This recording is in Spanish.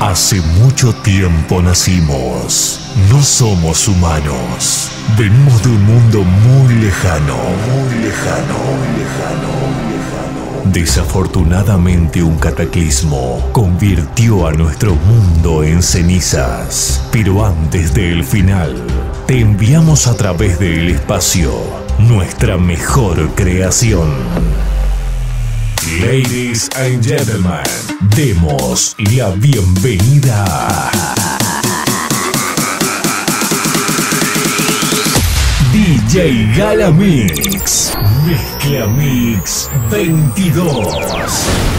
Hace mucho tiempo nacimos. No somos humanos. Venimos de un mundo muy lejano, muy lejano, muy lejano, muy lejano. Desafortunadamente un cataclismo convirtió a nuestro mundo en cenizas. Pero antes del final, te enviamos a través del espacio nuestra mejor creación. Ladies and gentlemen, demos la bienvenida DJ Galamix. Mezcla Mix 22.